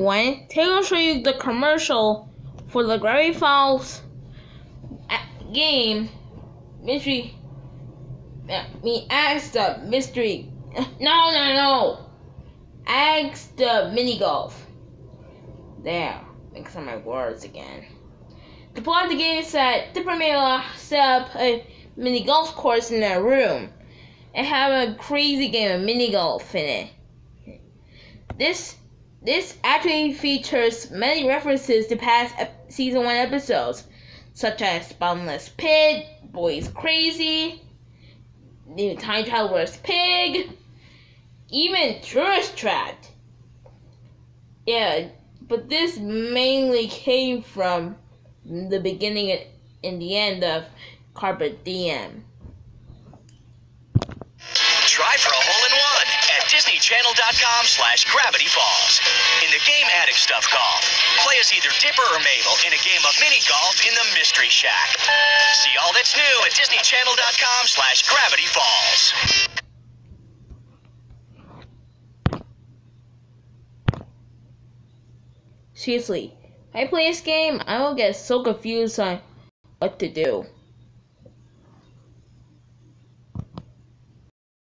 One, I'll show you the commercial for the Gravity Falls uh, game mystery. Uh, me mean, ask the mystery. No, no, no. Ask the mini golf. There, mix up my words again. The plot of the game is that the premier set up a mini golf course in their room and have a crazy game of mini golf in it. This this actually features many references to past ep- season one episodes, such as Bottomless Pit, Boyz Crazy, The Time Traveler's Pig, even Tourist Trapped. Yeah, but this mainly came from the beginning and the end of Carpet Diem. Try for a hole in one DisneyChannel.com slash Gravity Falls. In the game Attic Stuff Golf, play as either Dipper or Mabel in a game of mini golf in the Mystery Shack. See all that's new at DisneyChannel.com slash Gravity Falls. Seriously, I play this game, I will get so confused on what to do.